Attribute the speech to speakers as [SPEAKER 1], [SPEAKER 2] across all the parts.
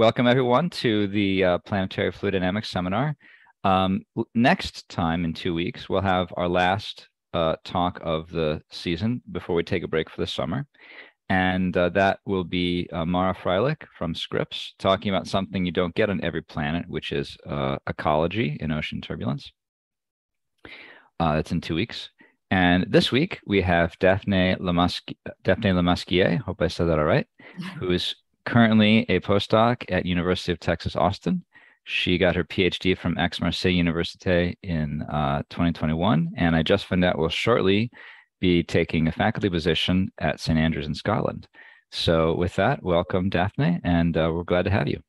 [SPEAKER 1] welcome everyone to the uh, Planetary Fluid Dynamics Seminar. Um, next time in two weeks, we'll have our last uh, talk of the season before we take a break for the summer. And uh, that will be uh, Mara Freilich from Scripps talking about something you don't get on every planet, which is uh, ecology in ocean turbulence. Uh, that's in two weeks. And this week we have Daphne Lemasquier, Daphne Lemasquier, hope I said that all right, who is currently a postdoc at University of Texas, Austin. She got her PhD from Aix-Marseille Université in uh, 2021, and I just found out will shortly be taking a faculty position at St Andrews in Scotland. So, with that, welcome, Daphne, and uh, we're glad to have you.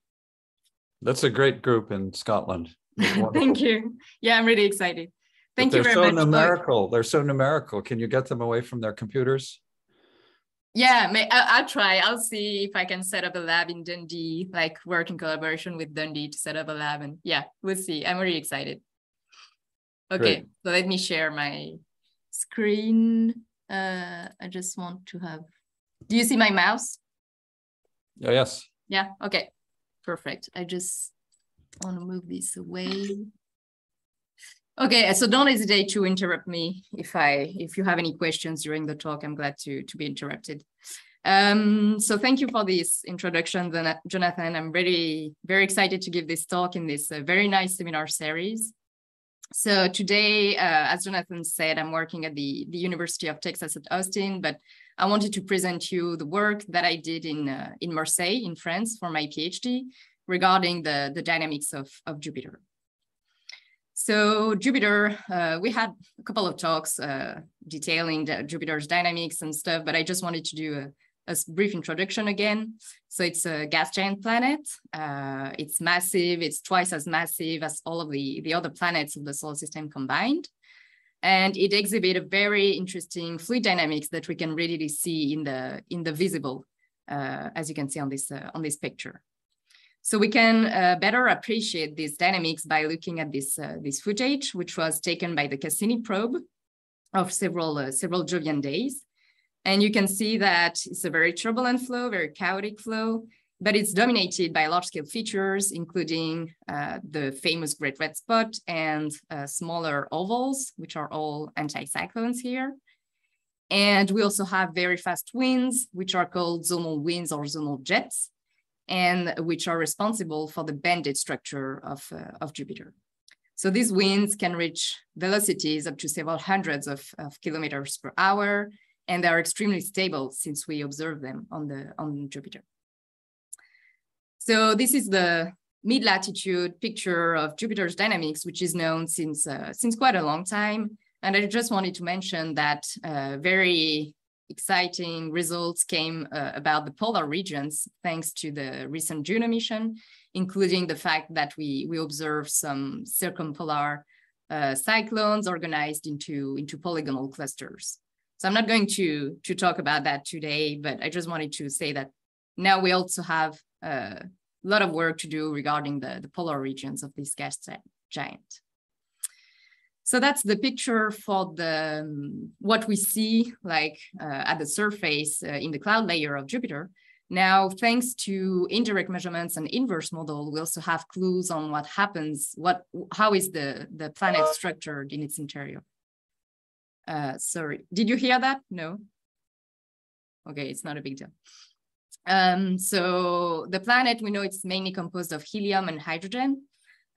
[SPEAKER 2] That's a great group in Scotland.
[SPEAKER 3] Thank you. Yeah, I'm really excited. Thank
[SPEAKER 2] but
[SPEAKER 3] you very
[SPEAKER 2] so
[SPEAKER 3] much.
[SPEAKER 2] numerical. They're so numerical. Can you get them away from their computers?
[SPEAKER 3] Yeah, may, I, will try. I'll see if I can set up a lab in Dundee, like work in collaboration with Dundee to set up a lab. And yeah, we'll see. I'm really excited. Okay, Great. so let me share my screen. Uh, I just want to have, do you see my mouse?
[SPEAKER 2] Oh, yes.
[SPEAKER 3] Yeah, okay, perfect. I just want to move this away. Okay, so don't hesitate to interrupt me if I if you have any questions during the talk. I'm glad to to be interrupted. Um, so thank you for this introduction, Jonathan. I'm really very excited to give this talk in this uh, very nice seminar series. So today, uh, as Jonathan said, I'm working at the, the University of Texas at Austin, but I wanted to present you the work that I did in, uh, in Marseille in France for my PhD regarding the, the dynamics of, of Jupiter. So Jupiter, uh, we had a couple of talks uh, detailing Jupiter's dynamics and stuff, but I just wanted to do a, a brief introduction again. So it's a gas giant planet. Uh, it's massive. It's twice as massive as all of the, the other planets of the solar system combined. And it exhibits a very interesting fluid dynamics that we can really see in the, in the visible, uh, as you can see on this, uh, on this picture. So we can uh, better appreciate these dynamics by looking at this, uh, this footage, which was taken by the Cassini probe of several, uh, several Jovian days. And you can see that it's a very turbulent flow, very chaotic flow, but it's dominated by large scale features, including uh, the famous Great Red Spot and uh, smaller ovals, which are all anticyclones here. And we also have very fast winds, which are called zonal winds or zonal jets and which are responsible for the banded structure of, uh, of Jupiter. So these winds can reach velocities up to several hundreds of, of kilometers per hour, and they are extremely stable since we observe them on, the, on Jupiter. So this is the mid-latitude picture of Jupiter's dynamics, which is known since, uh, since quite a long time. And I just wanted to mention that uh, very exciting results came uh, about the polar regions thanks to the recent Juno mission, including the fact that we, we observed some circumpolar uh, cyclones organized into, into polygonal clusters. So I'm not going to, to talk about that today, but I just wanted to say that now we also have uh, a lot of work to do regarding the, the polar regions of this gas giant. So that's the picture for the um, what we see like uh, at the surface uh, in the cloud layer of Jupiter. Now, thanks to indirect measurements and inverse model, we also have clues on what happens, what how is the, the planet structured in its interior. Uh, sorry, did you hear that? No? Okay, it's not a big deal. Um, so the planet, we know it's mainly composed of helium and hydrogen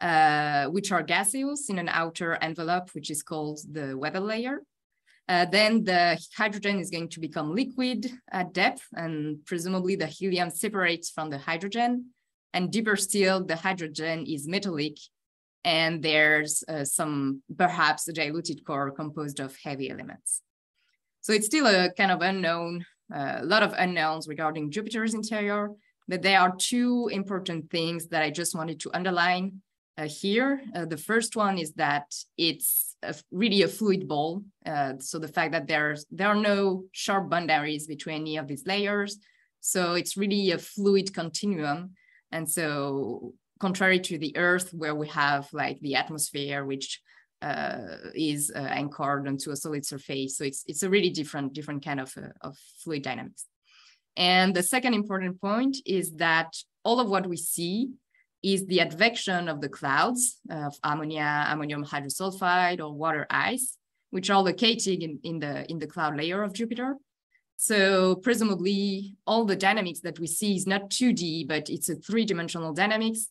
[SPEAKER 3] uh, which are gaseous in an outer envelope, which is called the weather layer. Uh, then the hydrogen is going to become liquid at depth, and presumably the helium separates from the hydrogen. And deeper still, the hydrogen is metallic, and there's uh, some perhaps a diluted core composed of heavy elements. So it's still a kind of unknown, uh, a lot of unknowns regarding Jupiter's interior, but there are two important things that I just wanted to underline here. Uh, the first one is that it's a, really a fluid ball. Uh, so the fact that there's there are no sharp boundaries between any of these layers. So it's really a fluid continuum. And so contrary to the Earth, where we have like the atmosphere, which uh, is uh, anchored onto a solid surface. So it's it's a really different different kind of, uh, of fluid dynamics. And the second important point is that all of what we see is the advection of the clouds of ammonia, ammonium hydrosulfide, or water ice, which are located in, in, the, in the cloud layer of Jupiter. So presumably all the dynamics that we see is not 2D, but it's a three-dimensional dynamics.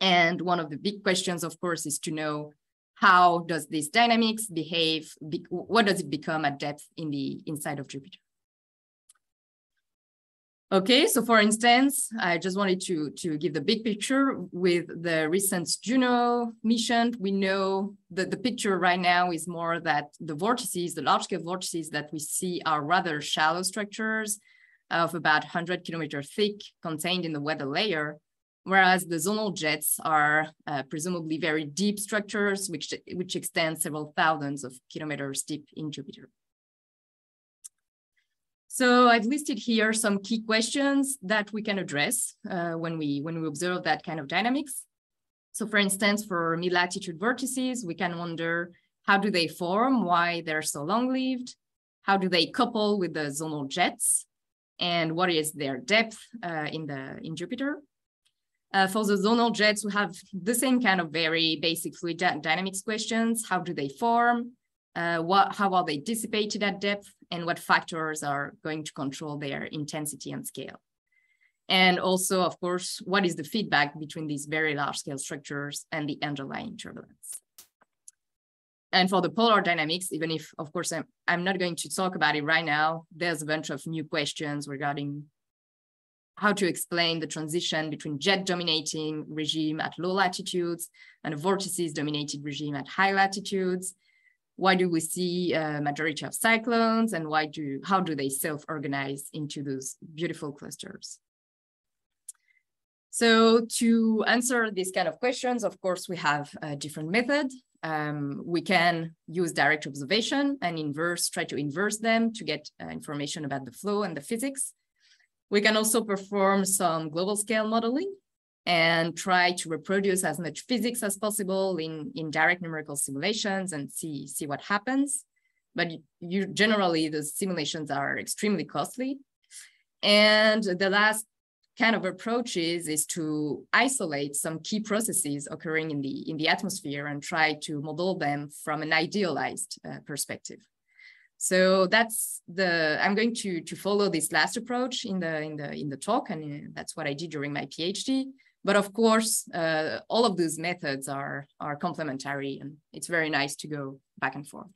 [SPEAKER 3] And one of the big questions, of course, is to know how does this dynamics behave? What does it become at depth in the inside of Jupiter? Okay, so for instance, I just wanted to, to give the big picture with the recent Juno mission. We know that the picture right now is more that the vortices, the large scale vortices that we see are rather shallow structures of about 100 kilometer thick contained in the weather layer, whereas the zonal jets are uh, presumably very deep structures which, which extend several thousands of kilometers deep in Jupiter. So I've listed here some key questions that we can address uh, when, we, when we observe that kind of dynamics. So for instance, for mid-latitude vortices, we can wonder how do they form, why they're so long-lived, how do they couple with the zonal jets, and what is their depth uh, in, the, in Jupiter. Uh, for the zonal jets, we have the same kind of very basic fluid dynamics questions. How do they form? Uh, what, how are they dissipated at depth? and what factors are going to control their intensity and scale. And also, of course, what is the feedback between these very large scale structures and the underlying turbulence? And for the polar dynamics, even if, of course, I'm, I'm not going to talk about it right now, there's a bunch of new questions regarding how to explain the transition between jet dominating regime at low latitudes and a vortices dominated regime at high latitudes, why do we see a majority of cyclones and why do how do they self-organize into those beautiful clusters? So to answer these kind of questions, of course, we have a different method. Um, we can use direct observation and inverse, try to inverse them to get uh, information about the flow and the physics. We can also perform some global scale modeling and try to reproduce as much physics as possible in, in direct numerical simulations and see, see what happens. But you, generally, the simulations are extremely costly. And the last kind of approach is, is to isolate some key processes occurring in the, in the atmosphere and try to model them from an idealized uh, perspective. So that's the, I'm going to, to follow this last approach in the, in the, in the talk, and uh, that's what I did during my PhD. But of course, uh, all of these methods are, are complementary and it's very nice to go back and forth.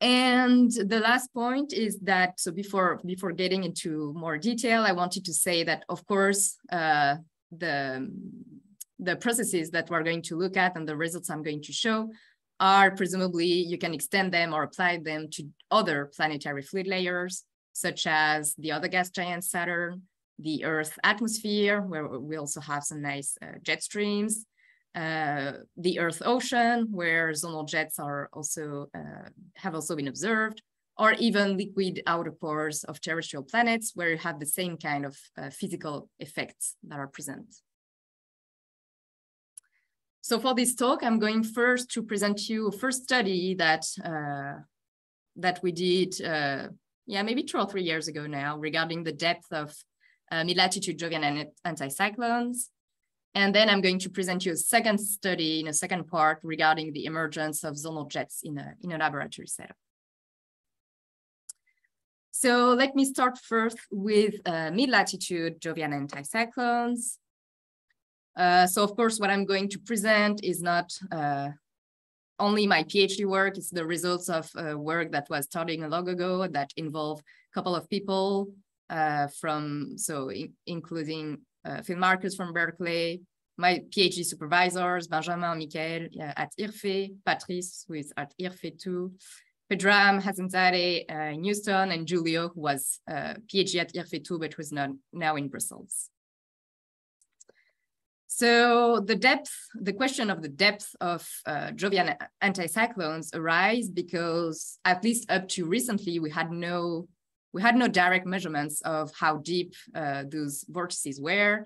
[SPEAKER 3] And the last point is that, so before, before getting into more detail, I wanted to say that, of course, uh, the, the processes that we're going to look at and the results I'm going to show are presumably, you can extend them or apply them to other planetary fluid layers, such as the other gas giant Saturn, the Earth atmosphere, where we also have some nice uh, jet streams, uh, the Earth ocean, where zonal jets are also uh, have also been observed, or even liquid outer pores of terrestrial planets, where you have the same kind of uh, physical effects that are present. So for this talk, I'm going first to present you a first study that uh, that we did, uh, yeah, maybe two or three years ago now, regarding the depth of uh, mid-latitude Jovian anticyclones. And then I'm going to present you a second study in a second part regarding the emergence of zonal jets in a, in a laboratory setup. So let me start first with uh, mid-latitude Jovian anticyclones. Uh, so of course, what I'm going to present is not uh, only my PhD work, it's the results of uh, work that was starting a long ago that involved a couple of people uh, from, so in, including uh, Phil Marcus from Berkeley, my PhD supervisors, Benjamin Michael uh, at IRPHE, Patrice, who is at IRPHE too, Pedram Hassanzadeh uh, in Houston, and Julio, who was uh, PhD at IRPHE too, but was not now in Brussels. So the depth, the question of the depth of uh, Jovian anticyclones arise because at least up to recently, we had no we had no direct measurements of how deep uh, those vortices were.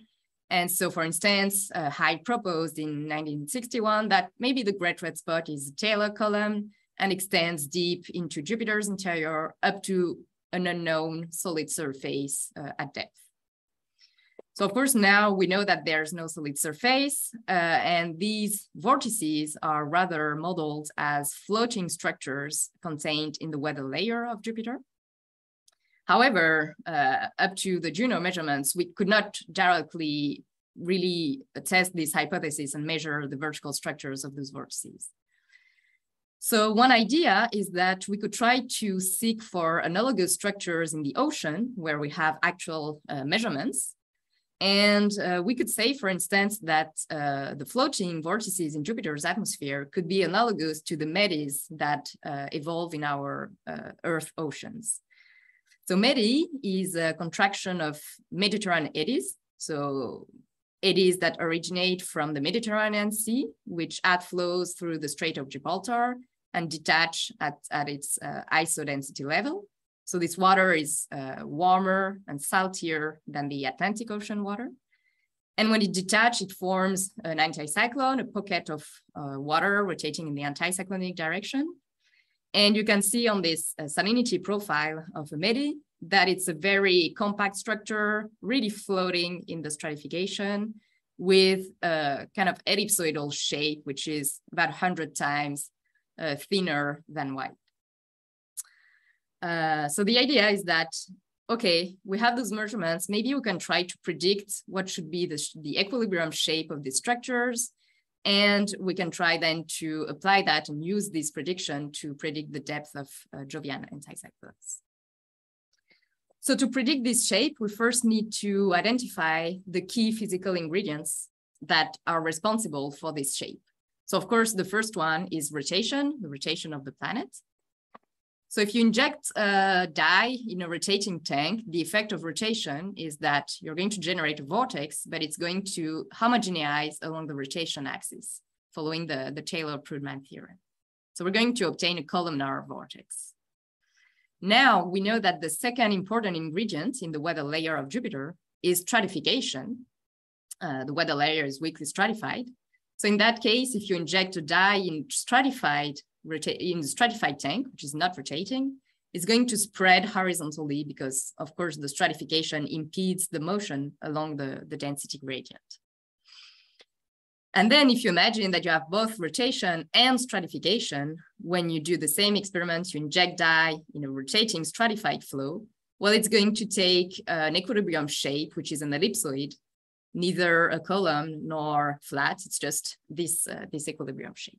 [SPEAKER 3] And so, for instance, uh, Hide proposed in 1961 that maybe the great red spot is a Taylor column and extends deep into Jupiter's interior up to an unknown solid surface uh, at depth. So of course, now we know that there's no solid surface uh, and these vortices are rather modeled as floating structures contained in the weather layer of Jupiter. However, uh, up to the Juno measurements, we could not directly really test this hypothesis and measure the vertical structures of those vortices. So one idea is that we could try to seek for analogous structures in the ocean where we have actual uh, measurements. And uh, we could say, for instance, that uh, the floating vortices in Jupiter's atmosphere could be analogous to the Meddies that uh, evolve in our uh, Earth oceans. So Meddy is a contraction of Mediterranean eddies. So eddies that originate from the Mediterranean Sea, which outflows through the Strait of Gibraltar and detach at, at its uh, isodensity level. So this water is uh, warmer and saltier than the Atlantic Ocean water. And when it detaches, it forms an anticyclone, a pocket of uh, water rotating in the anticyclonic direction. And you can see on this uh, salinity profile of a Meddy that it's a very compact structure, really floating in the stratification with a kind of ellipsoidal shape, which is about 100 times uh, thinner than white. Uh, so the idea is that, okay, we have those measurements, maybe we can try to predict what should be the, the equilibrium shape of these structures, and we can try then to apply that and use this prediction to predict the depth of uh, Jovian anticyclones. So to predict this shape, we first need to identify the key physical ingredients that are responsible for this shape. So of course, the first one is rotation, the rotation of the planet. So if you inject a dye in a rotating tank, the effect of rotation is that you're going to generate a vortex, but it's going to homogenize along the rotation axis, following the, the Taylor-Proudman theorem. So we're going to obtain a columnar vortex. Now we know that the second important ingredient in the weather layer of Jupiter is stratification. Uh, the weather layer is weakly stratified. So in that case, if you inject a dye in stratified in the stratified tank, which is not rotating, it's going to spread horizontally because of course the stratification impedes the motion along the, the density gradient. And then if you imagine that you have both rotation and stratification, when you do the same experiment, you inject dye in a rotating stratified flow, well, it's going to take an equilibrium shape, which is an ellipsoid, neither a column nor flat. It's just this, uh, this equilibrium shape.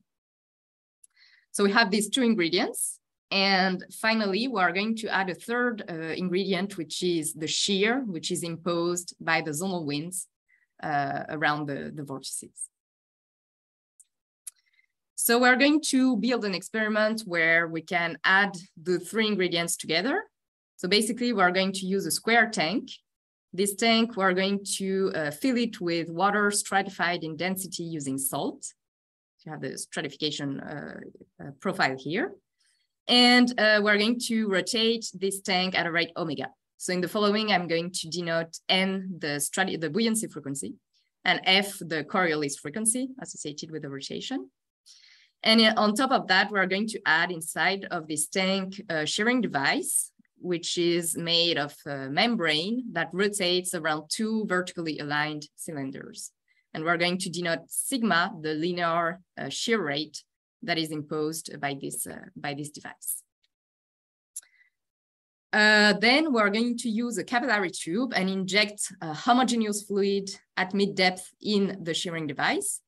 [SPEAKER 3] So we have these two ingredients. And finally, we are going to add a third uh, ingredient, which is the shear, which is imposed by the zonal winds uh, around the, the vortices. So we're going to build an experiment where we can add the three ingredients together. So basically we're going to use a square tank. This tank, we're going to uh, fill it with water stratified in density using salt. You have the stratification uh, uh, profile here. And uh, we're going to rotate this tank at a rate omega. So in the following, I'm going to denote N, the, the buoyancy frequency, and F, the Coriolis frequency associated with the rotation. And on top of that, we're going to add inside of this tank a shearing device, which is made of a membrane that rotates around two vertically aligned cylinders. And we're going to denote sigma, the linear uh, shear rate that is imposed by this, uh, by this device. Uh, then we're going to use a capillary tube and inject a homogeneous fluid at mid depth in the shearing device.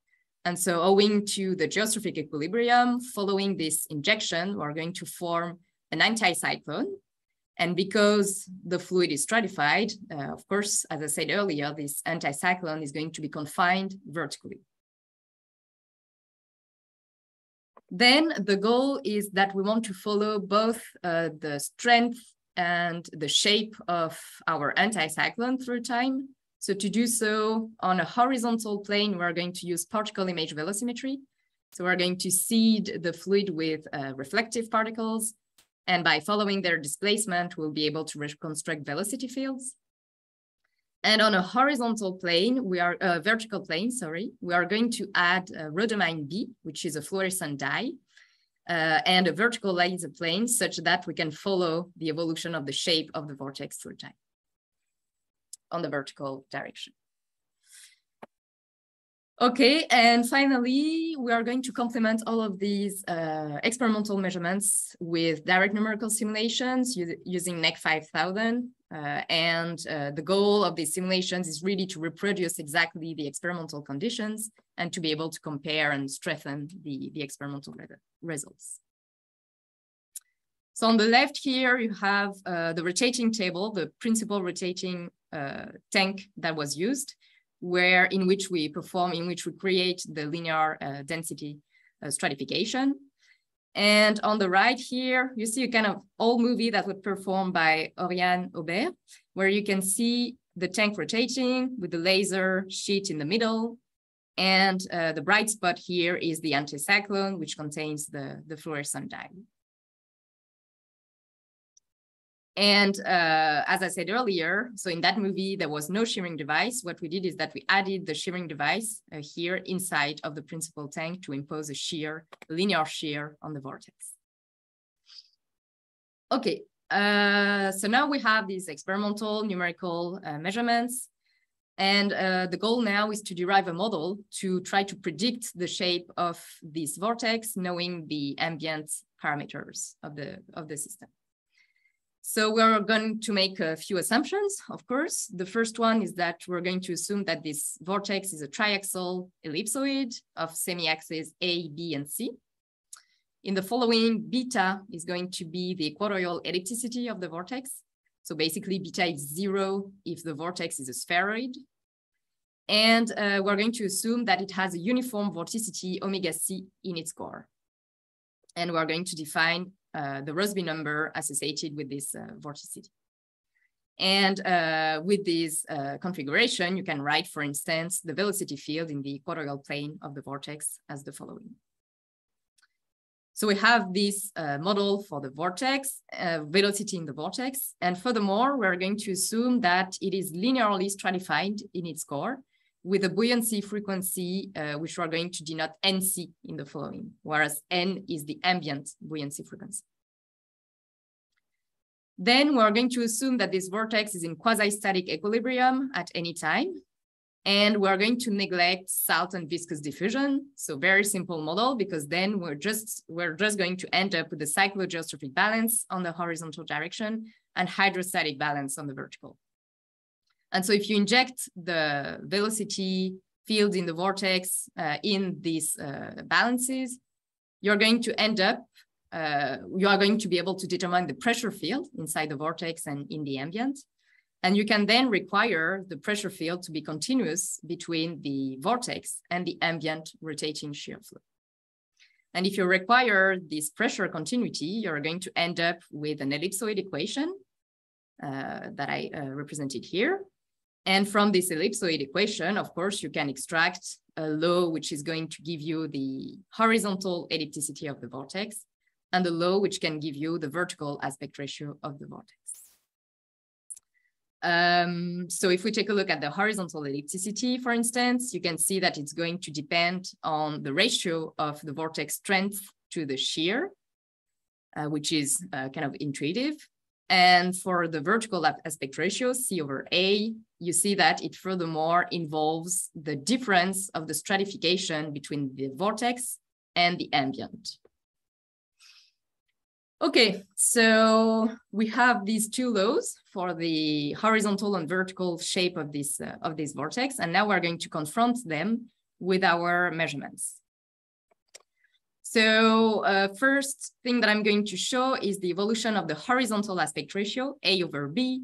[SPEAKER 3] And so owing to the geostrophic equilibrium, following this injection, we're going to form an anticyclone. And because the fluid is stratified, uh, of course, as I said earlier, this anticyclone is going to be confined vertically. Then the goal is that we want to follow both uh, the strength and the shape of our anticyclone through time so to do so on a horizontal plane, we're going to use particle image velocimetry. So we're going to seed the fluid with uh, reflective particles. And by following their displacement, we'll be able to reconstruct velocity fields. And on a horizontal plane, we are a uh, vertical plane, sorry, we are going to add a rhodamine B, which is a fluorescent dye, uh, and a vertical laser plane such that we can follow the evolution of the shape of the vortex through time. on the vertical direction. Okay, and finally, we are going to complement all of these uh, experimental measurements with direct numerical simulations using Nek5000. Uh, and uh, the goal of these simulations is really to reproduce exactly the experimental conditions and to be able to compare and strengthen the, the experimental re results. So on the left here, you have uh, the rotating table, the principal rotating uh, tank that was used where in which we perform, in which we create the linear uh, density uh, stratification. And on the right here, you see a kind of old movie that was performed by Oriane Aubert, where you can see the tank rotating with the laser sheet in the middle. And uh, the bright spot here is the anticyclone, which contains the, the fluorescent dye. And uh, as I said earlier, so in that movie, there was no shearing device. What we did is that we added the shearing device uh, here inside of the principal tank to impose a shear, linear shear on the vortex. Okay, uh, so now we have these experimental numerical uh, measurements. And uh, the goal now is to derive a model to try to predict the shape of this vortex, knowing the ambient parameters of the, of the system. So we're going to make a few assumptions, of course. The first one is that we're going to assume that this vortex is a triaxial ellipsoid of semi-axis A, B, and C. In the following, beta is going to be the equatorial ellipticity of the vortex. So basically beta is zero if the vortex is a spheroid. And uh, we're going to assume that it has a uniform vorticity omega c in its core. And we're going to define the Rossby number associated with this uh, vorticity. And uh, with this uh, configuration, you can write, for instance, the velocity field in the equatorial plane of the vortex as the following. So we have this uh, model for the vortex, uh, velocity in the vortex. And furthermore, we're going to assume that it is linearly stratified in its core with a buoyancy frequency, uh, which we are going to denote NC in the following, whereas N is the ambient buoyancy frequency. Then we're going to assume that this vortex is in quasi-static equilibrium at any time. And we're going to neglect salt and viscous diffusion. So very simple model, because then we're just, we're just going to end up with the cyclogeostrophic balance on the horizontal direction and hydrostatic balance on the vertical. And so if you inject the velocity field in the vortex uh, in these uh, balances, you're going to end up, uh, you are going to be able to determine the pressure field inside the vortex and in the ambient. And you can then require the pressure field to be continuous between the vortex and the ambient rotating shear flow. And if you require this pressure continuity, you're going to end up with an ellipsoid equation uh, that I uh, represented here, and from this ellipsoid equation, of course, you can extract a law which is going to give you the horizontal ellipticity of the vortex and a law which can give you the vertical aspect ratio of the vortex. Um, so if we take a look at the horizontal ellipticity, for instance, you can see that it's going to depend on the ratio of the vortex strength to the shear, uh, which is uh, kind of intuitive. And for the vertical aspect ratio, C over A, you see that it furthermore involves the difference of the stratification between the vortex and the ambient. Okay, so we have these two laws for the horizontal and vertical shape of this, uh, of this vortex, and now we're going to confront them with our measurements. So uh, first thing that I'm going to show is the evolution of the horizontal aspect ratio, A over B,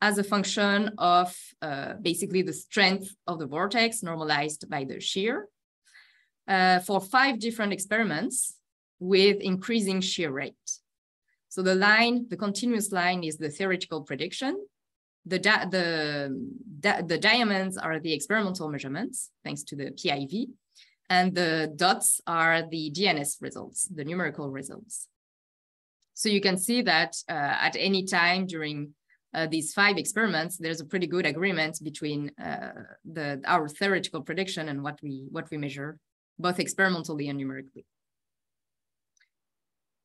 [SPEAKER 3] as a function of uh, basically the strength of the vortex normalized by the shear uh, for five different experiments with increasing shear rate. So the line, the continuous line is the theoretical prediction. The, the, the diamonds are the experimental measurements, thanks to the PIV. And the dots are the DNS results, the numerical results. So you can see that uh, at any time during uh, these five experiments, there's a pretty good agreement between uh, the, our theoretical prediction and what we, what we measure, both experimentally and numerically.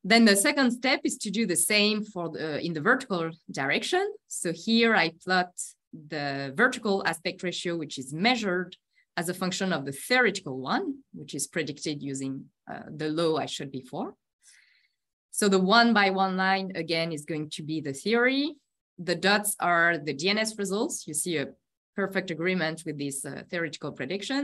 [SPEAKER 3] Then the second step is to do the same for the, in the vertical direction. So here I plot the vertical aspect ratio, which is measured as a function of the theoretical one, which is predicted using uh, the law I showed before. So the one by one line, again, is going to be the theory. The dots are the DNS results. You see a perfect agreement with this uh, theoretical prediction.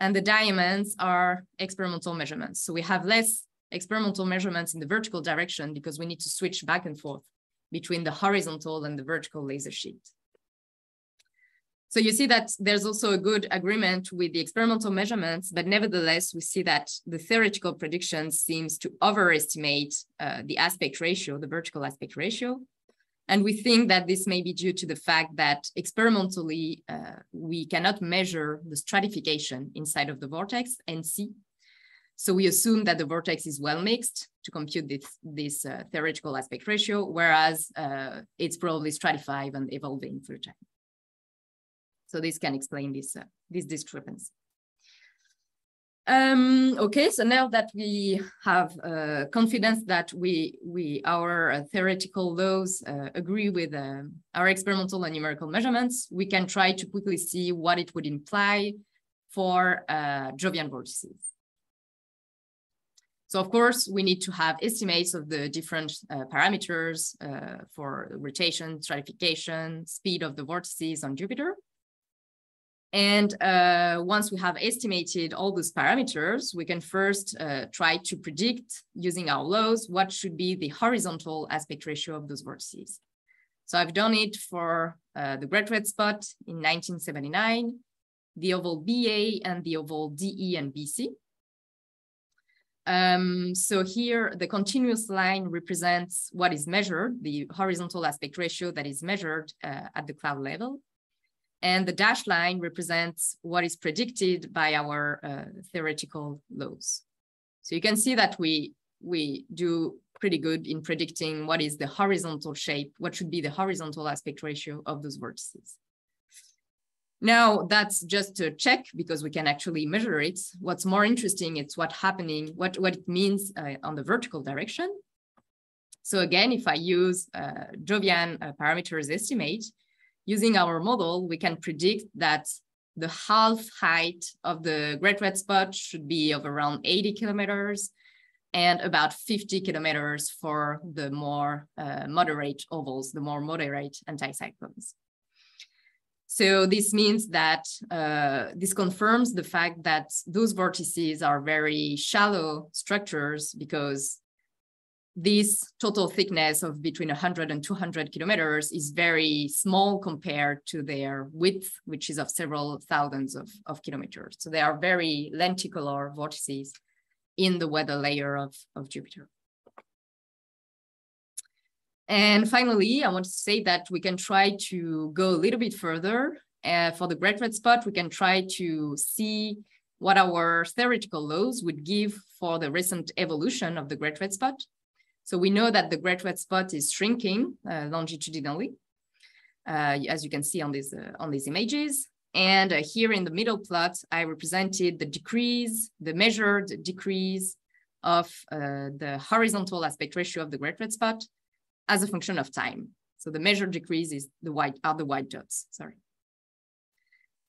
[SPEAKER 3] And the diamonds are experimental measurements. So we have less experimental measurements in the vertical direction because we need to switch back and forth between the horizontal and the vertical laser sheet. So you see that there's also a good agreement with the experimental measurements, but nevertheless, we see that the theoretical prediction seems to overestimate uh, the aspect ratio, the vertical aspect ratio. And we think that this may be due to the fact that experimentally, uh, we cannot measure the stratification inside of the vortex and see. So we assume that the vortex is well mixed to compute this, this uh, theoretical aspect ratio, whereas uh, it's probably stratified and evolving through time. So this can explain this, uh, this discrepancy. Um, okay, so now that we have uh, confidence that we, we our uh, theoretical laws uh, agree with uh, our experimental and numerical measurements, we can try to quickly see what it would imply for uh, Jovian vortices. So of course, we need to have estimates of the different uh, parameters for rotation, stratification, speed of the vortices on Jupiter. And uh, once we have estimated all those parameters, we can first uh, try to predict using our laws what should be the horizontal aspect ratio of those vertices. So I've done it for uh, the great red spot in 1979, the oval BA and the oval DE and BC. Um, so here, the continuous line represents what is measured, the horizontal aspect ratio that is measured uh, at the cloud level. And the dashed line represents what is predicted by our uh, theoretical laws. So you can see that we, we do pretty good in predicting what is the horizontal shape, what should be the horizontal aspect ratio of those vertices. Now that's just a check because we can actually measure it. What's more interesting, it's what happening, what, what it means uh, on the vertical direction. So again, if I use uh, Jovian uh, parameters estimate, using our model, we can predict that the half height of the great red spot should be of around 80 kilometers and about 50 kilometers for the more uh, moderate ovals, the more moderate anticyclones. So this means that uh, this confirms the fact that those vortices are very shallow structures because this total thickness of between 100 and 200 kilometers is very small compared to their width, which is of several thousands of, of kilometers. So they are very lenticular vortices in the weather layer of, of Jupiter. And finally, I want to say that we can try to go a little bit further. Uh, for the great red spot, we can try to see what our theoretical laws would give for the recent evolution of the great red spot. So we know that the great red spot is shrinking uh, longitudinally, uh, as you can see on these, uh, on these images. And uh, here in the middle plot, I represented the decrease, the measured decrease of uh, the horizontal aspect ratio of the great red spot as a function of time. So the measured decrease is the white, are the white dots, sorry.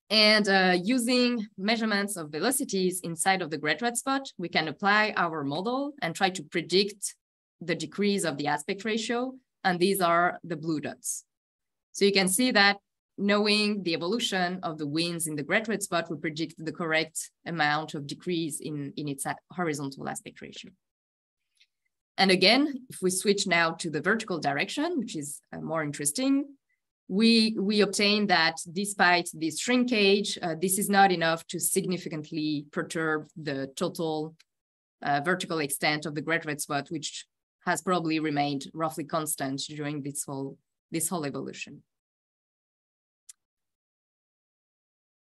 [SPEAKER 3] And uh, using measurements of velocities inside of the great red spot, we can apply our model and try to predict the decrease of the aspect ratio, and these are the blue dots. So you can see that knowing the evolution of the winds in the red spot will predict the correct amount of decrease in, in its horizontal aspect ratio. And again, if we switch now to the vertical direction, which is uh, more interesting, we, we obtain that despite this shrinkage, uh, this is not enough to significantly perturb the total uh, vertical extent of the red spot, which has probably remained roughly constant during this whole, this whole evolution.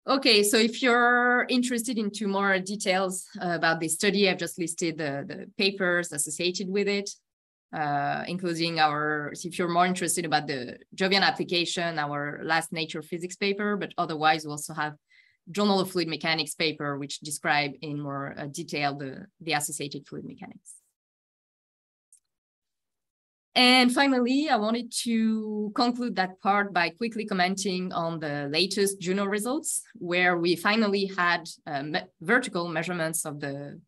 [SPEAKER 3] Okay, so if you're interested into more details about this study, I've just listed the, the papers associated with it, uh, including our, if you're more interested about the Jovian application, our last Nature Physics paper, but otherwise we also have Journal of Fluid Mechanics paper, which describe in more uh, detail the, the associated fluid mechanics. And finally, I wanted to conclude that part by quickly commenting on the latest JUNO results, where we finally had uh, me vertical measurements of the,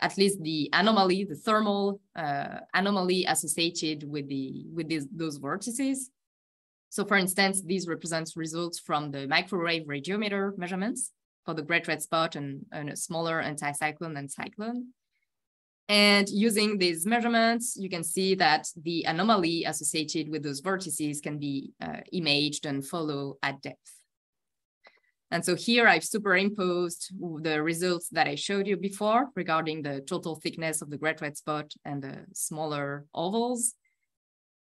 [SPEAKER 3] at least the anomaly, the thermal uh, anomaly associated with the with these, those vortices. So for instance, these represents results from the microwave radiometer measurements for the great red spot and, and a smaller anticyclone and cyclone. And using these measurements, you can see that the anomaly associated with those vortices can be uh, imaged and follow at depth. And so here I've superimposed the results that I showed you before regarding the total thickness of the great red spot and the smaller ovals.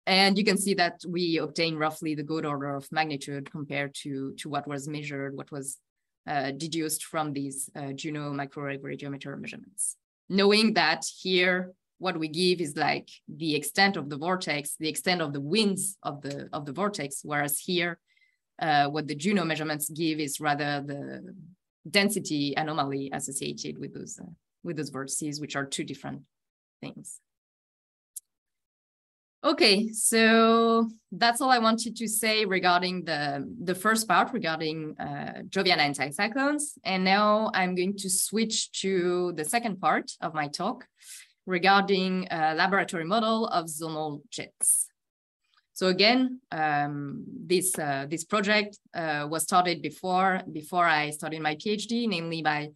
[SPEAKER 3] And you can see that we obtain roughly the good order of magnitude compared to, to what was measured, what was uh, deduced from these uh, JUNO microwave radiometer measurements knowing that here what we give is like the extent of the vortex, the extent of the winds of the of the vortex, whereas here uh, what the JUNO measurements give is rather the density anomaly associated with those uh, with those vortices, which are two different things. Okay, so that's all I wanted to say regarding the, the first part regarding uh, Jovian anticyclones. And now I'm going to switch to the second part of my talk regarding a laboratory model of zonal jets. So again, um, this, uh, this project uh, was started before, before I started my PhD, namely by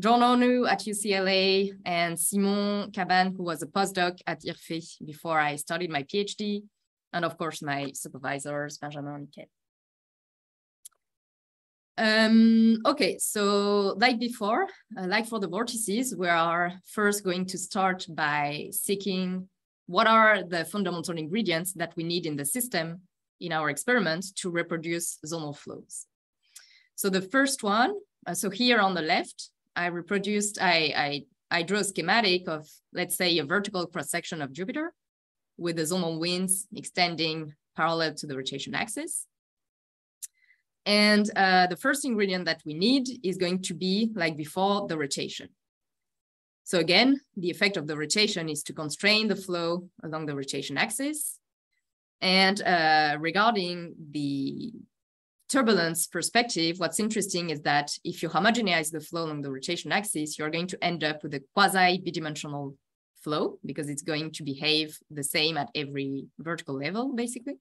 [SPEAKER 3] Jon Aurnou at UCLA and Simon Cabanes, who was a postdoc at IRPHE before I started my PhD. And of course, my supervisors, Benjamin and. Um, okay, so like before, uh, like for the vortices, we are first going to start by seeking what are the fundamental ingredients that we need in the system in our experiment to reproduce zonal flows. So the first one, uh, so here on the left, I reproduced, I, I, I drew a schematic of, let's say, a vertical cross-section of Jupiter with the zonal winds extending parallel to the rotation axis. And uh, the first ingredient that we need is going to be, like before, the rotation. So again, the effect of the rotation is to constrain the flow along the rotation axis. And uh, regarding the turbulence perspective, what's interesting is that if you homogenize the flow along the rotation axis, you're going to end up with a quasi bidimensional flow because it's going to behave the same at every vertical level, basically.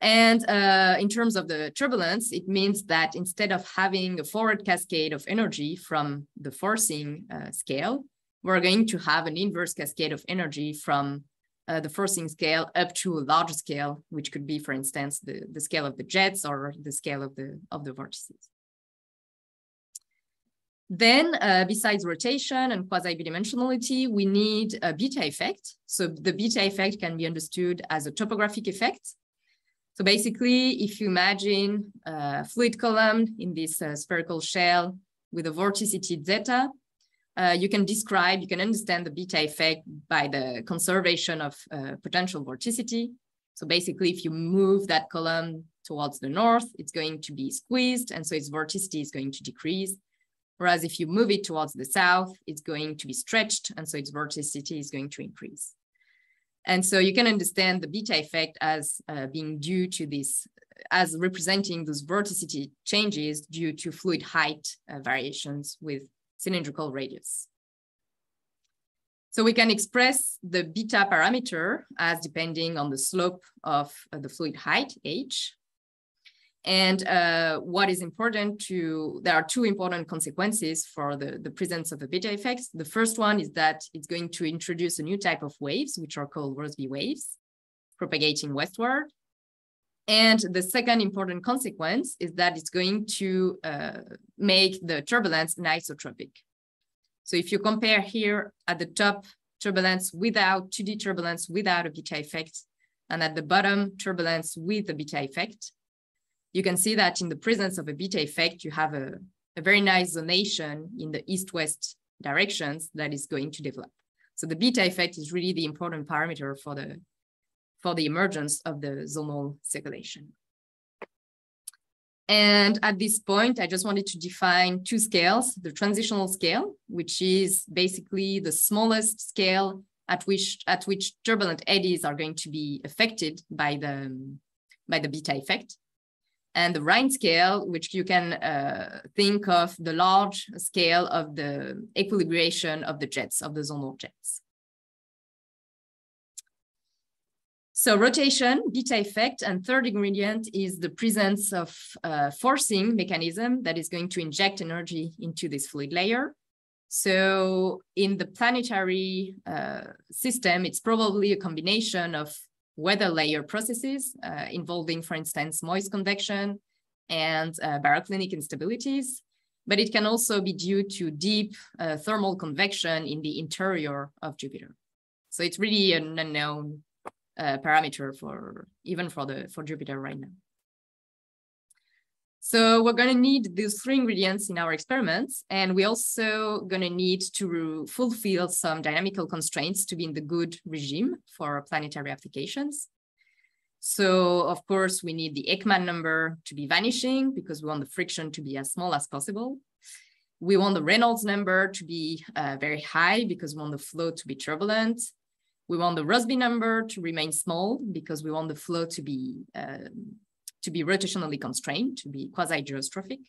[SPEAKER 3] And uh, in terms of the turbulence, it means that instead of having a forward cascade of energy from the forcing uh, scale, we're going to have an inverse cascade of energy from uh, the forcing scale up to a larger scale, which could be, for instance, the, the scale of the jets or the scale of the, of the vortices. Then, uh, besides rotation and quasi-bidimensionality, we need a beta effect. So the beta effect can be understood as a topographic effect. So basically, if you imagine a fluid column in this uh, spherical shell with a vorticity zeta, uh, you can describe, you can understand the beta effect by the conservation of uh, potential vorticity. So basically, if you move that column towards the north, it's going to be squeezed, and so its vorticity is going to decrease. Whereas if you move it towards the south, it's going to be stretched, and so its vorticity is going to increase. And so you can understand the beta effect as uh, being due to this, as representing those vorticity changes due to fluid height uh, variations with cylindrical radius. So we can express the beta parameter as depending on the slope of uh, the fluid height, h. And uh, what is important to, there are two important consequences for the, the presence of a beta effect. The first one is that it's going to introduce a new type of waves, which are called Rossby waves, propagating westward. And the second important consequence is that it's going to uh, make the turbulence anisotropic. So if you compare here at the top turbulence without 2D turbulence without a beta effect, and at the bottom turbulence with a beta effect, you can see that in the presence of a beta effect, you have a, a very nice zonation in the east-west directions that is going to develop. So the beta effect is really the important parameter for the for the emergence of the zonal circulation. And at this point, I just wanted to define two scales, the transitional scale, which is basically the smallest scale at which at which turbulent eddies are going to be affected by the by the beta effect. And the Rhines scale, which you can uh, think of the large scale of the equilibration of the jets, of the zonal jets. So rotation, beta effect, and third ingredient is the presence of a forcing mechanism that is going to inject energy into this fluid layer. So in the planetary uh, system, it's probably a combination of weather layer processes uh, involving, for instance, moist convection and uh, baroclinic instabilities. But it can also be due to deep uh, thermal convection in the interior of Jupiter. So it's really an unknown parameter for even for the for Jupiter right now. So we're going to need these three ingredients in our experiments, and we're also going to need to fulfill some dynamical constraints to be in the good regime for planetary applications. So of course, we need the Ekman number to be vanishing because we want the friction to be as small as possible. We want the Reynolds number to be uh, very high because we want the flow to be turbulent. We want the Rossby number to remain small because we want the flow to be um, to be rotationally constrained, to be quasi-geostrophic.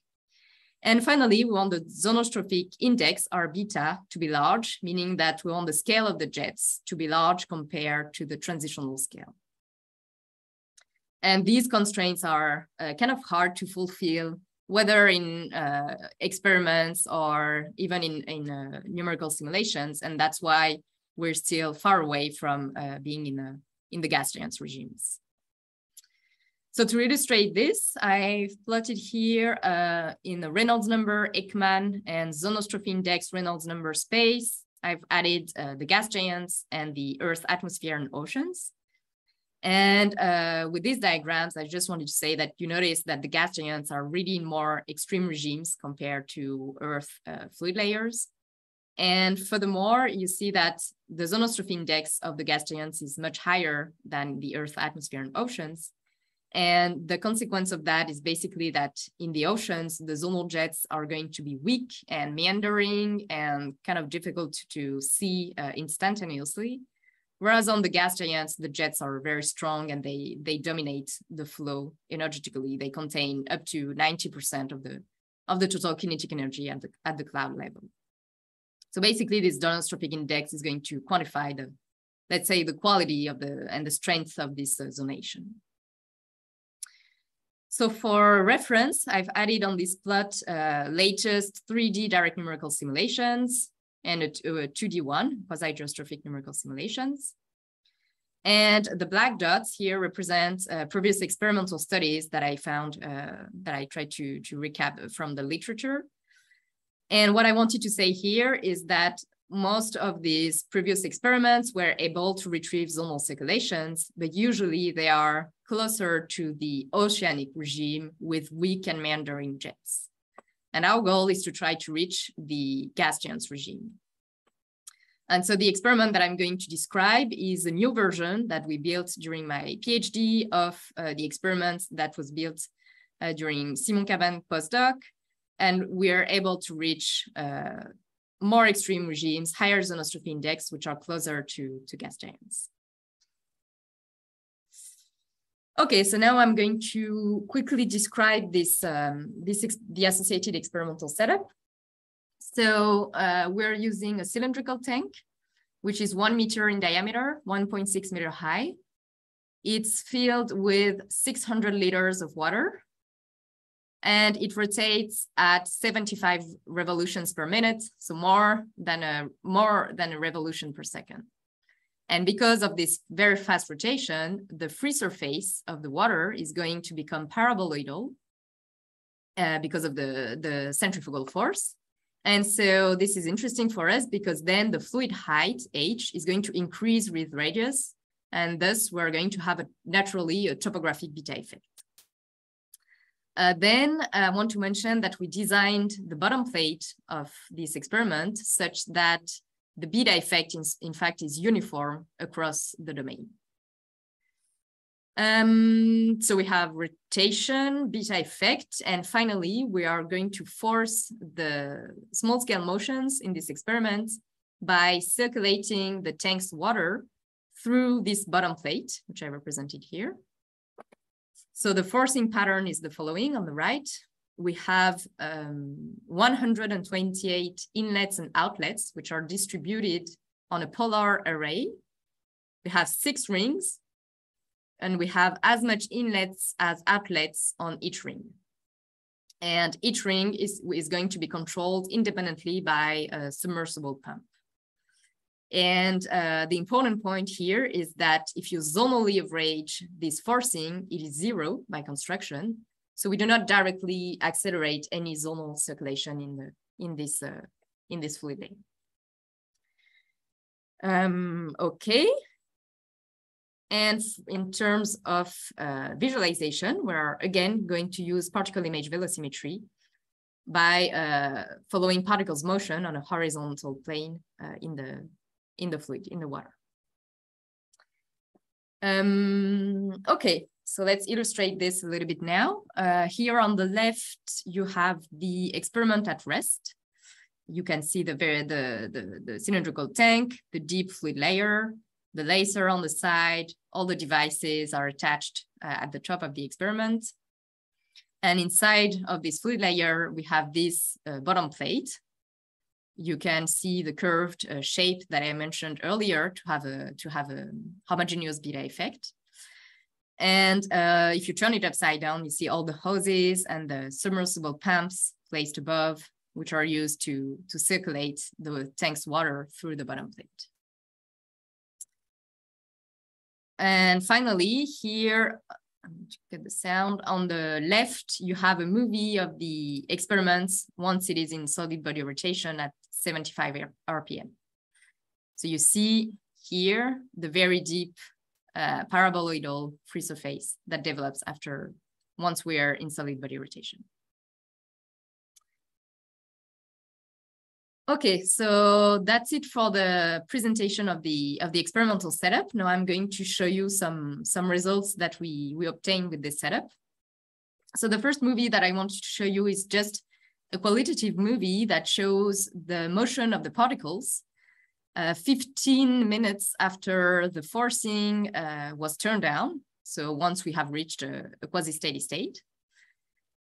[SPEAKER 3] And finally, we want the zonostrophic index, R beta, to be large, meaning that we want the scale of the jets to be large compared to the transitional scale. And these constraints are uh, kind of hard to fulfill, whether in uh, experiments or even in, in uh, numerical simulations. And that's why we're still far away from uh, being in, a, in the gas giants regimes. So to illustrate this, I've plotted here uh, in the Reynolds number, Ekman, and zonostrophy index Reynolds number space. I've added uh, the gas giants and the Earth atmosphere and oceans. And uh, with these diagrams, I just wanted to say that you notice that the gas giants are really more extreme regimes compared to Earth uh, fluid layers. And furthermore, you see that the zonostrophy index of the gas giants is much higher than the Earth atmosphere and oceans. And the consequence of that is basically that in the oceans, the zonal jets are going to be weak and meandering and kind of difficult to see uh, instantaneously. Whereas on the gas giants, the jets are very strong and they, they dominate the flow energetically. They contain up to 90% of the, of the total kinetic energy at the, at the cloud level. So basically this zonostrophic index is going to quantify the, let's say the quality of the and the strength of this uh, zonation. So for reference, I've added on this plot uh, latest 3D direct numerical simulations and a, a 2D one, quasi-geostrophic numerical simulations. And the black dots here represent uh, previous experimental studies that I found, uh, that I tried to, to recap from the literature. And what I wanted to say here is that most of these previous experiments were able to retrieve zonal circulations, but usually they are closer to the oceanic regime with weak and meandering jets. And our goal is to try to reach the gas giants regime. And so the experiment that I'm going to describe is a new version that we built during my PhD of uh, the experiment that was built uh, during Simon Cabanes postdoc. And we are able to reach uh, more extreme regimes, higher zonostrophy index, which are closer to, to gas giants. Okay, so now I'm going to quickly describe this, um, this the associated experimental setup. So uh, we're using a cylindrical tank, which is one meter in diameter, 1.6 meter high. It's filled with 600 liters of water and it rotates at 75 revolutions per minute, so more than a more than a revolution per second. And because of this very fast rotation, the free surface of the water is going to become paraboloidal uh, because of the, the centrifugal force. And so this is interesting for us because then the fluid height, h, is going to increase with radius. And thus we're going to have a, naturally a topographic beta effect. Uh, then I want to mention that we designed the bottom plate of this experiment such that the beta effect, in, in fact, is uniform across the domain. Um, so we have rotation, beta effect, and finally, we are going to force the small scale motions in this experiment by circulating the tank's water through this bottom plate, which I represented here. So the forcing pattern is the following on the right. We have um, 128 inlets and outlets, which are distributed on a polar array. We have six rings, and we have as much inlets as outlets on each ring. And each ring is, is going to be controlled independently by a submersible pump. And uh, the important point here is that if you zonally average this forcing, it is zero by construction. So we do not directly accelerate any zonal circulation in the in this uh, in this fluid lane. Um, okay. And in terms of uh, visualization, we're again going to use particle image velocimetry by uh, following particles motion on a horizontal plane uh, in the in the fluid, in the water. Um, okay, so let's illustrate this a little bit now. Uh, here on the left, you have the experiment at rest. You can see the, very, the, the, the cylindrical tank, the deep fluid layer, the laser on the side, all the devices are attached uh, at the top of the experiment. And inside of this fluid layer, we have this uh, bottom plate you can see the curved uh, shape that I mentioned earlier to have a to have a homogeneous beta effect. And uh, if you turn it upside down, you see all the hoses and the submersible pumps placed above, which are used to, to circulate the tank's water through the bottom plate. And finally, here get the sound. On the left, you have a movie of the experiments once it is in solid body rotation at 75 RPM. So you see here the very deep uh, paraboloidal free surface that develops after once we are in solid body rotation. Okay, so that's it for the presentation of the of the experimental setup. Now I'm going to show you some some results that we we obtained with this setup. So the first movie that I want to show you is just a qualitative movie that shows the motion of the particles uh, 15 minutes after the forcing uh, was turned down. So once we have reached a, a quasi-steady state.